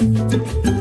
Música